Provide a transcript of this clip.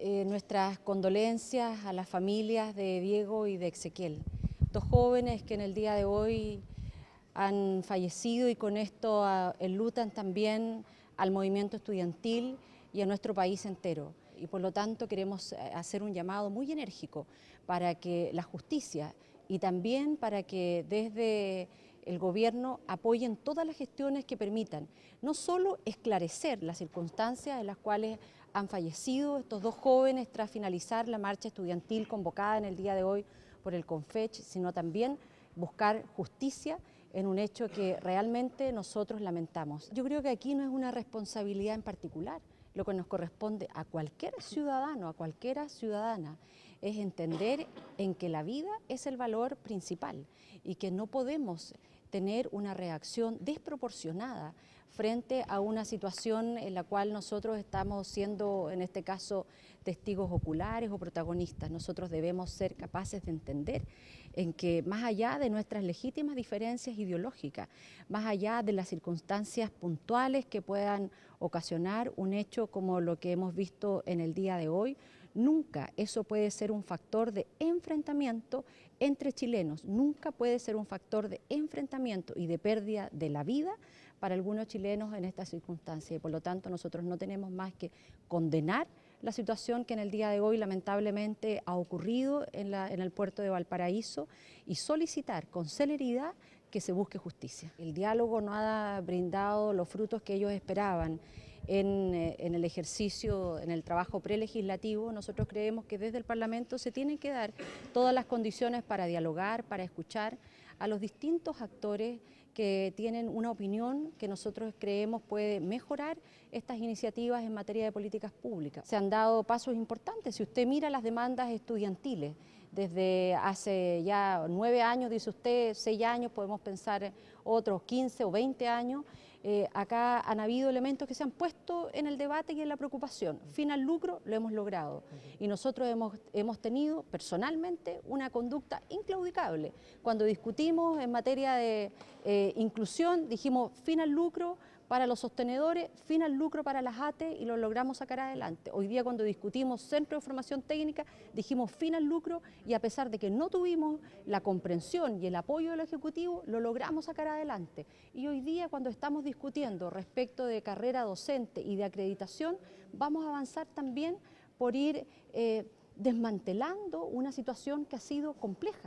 Eh, nuestras condolencias a las familias de Diego y de Ezequiel, dos jóvenes que en el día de hoy han fallecido y con esto uh, enlutan también al movimiento estudiantil y a nuestro país entero. Y por lo tanto queremos eh, hacer un llamado muy enérgico para que la justicia y también para que desde el gobierno apoyen todas las gestiones que permitan no solo esclarecer las circunstancias en las cuales han fallecido estos dos jóvenes tras finalizar la marcha estudiantil convocada en el día de hoy por el CONFECH, sino también buscar justicia en un hecho que realmente nosotros lamentamos. Yo creo que aquí no es una responsabilidad en particular, lo que nos corresponde a cualquier ciudadano, a cualquiera ciudadana, es entender en que la vida es el valor principal y que no podemos tener una reacción desproporcionada frente a una situación en la cual nosotros estamos siendo, en este caso, testigos oculares o protagonistas. Nosotros debemos ser capaces de entender en que más allá de nuestras legítimas diferencias ideológicas, más allá de las circunstancias puntuales que puedan ocasionar un hecho como lo que hemos visto en el día de hoy, nunca eso puede ser un factor de enfrentamiento entre chilenos, nunca puede ser un factor de enfrentamiento y de pérdida de la vida para algunos chilenos en esta circunstancia. Y por lo tanto nosotros no tenemos más que condenar la situación que en el día de hoy lamentablemente ha ocurrido en, en el puerto de Valparaíso y solicitar con celeridad que se busque justicia. El diálogo no ha brindado los frutos que ellos esperaban. En, eh, en, el ejercicio, en el trabajo prelegislativo, nosotros creemos que desde el Parlamento se tienen que dar todas las condiciones para dialogar, para escuchar a los distintos actores que tienen una opinión que nosotros creemos puede mejorar estas iniciativas en materia de políticas públicas. Se han dado pasos importantes. Si usted mira las demandas estudiantiles, desde hace ya nueve años, dice usted, seis años, podemos pensar otros 15 o 20 años, eh, acá han habido elementos que se han puesto en el debate y en la preocupación. Fin al lucro lo hemos logrado y nosotros hemos, hemos tenido personalmente una conducta inclaudicable. Cuando discutimos en materia de eh, inclusión dijimos fin al lucro, para los sostenedores, fin al lucro para las ATE y lo logramos sacar adelante. Hoy día cuando discutimos centro de formación técnica dijimos fin al lucro y a pesar de que no tuvimos la comprensión y el apoyo del Ejecutivo, lo logramos sacar adelante. Y hoy día cuando estamos discutiendo respecto de carrera docente y de acreditación, vamos a avanzar también por ir... Eh, desmantelando una situación que ha sido compleja.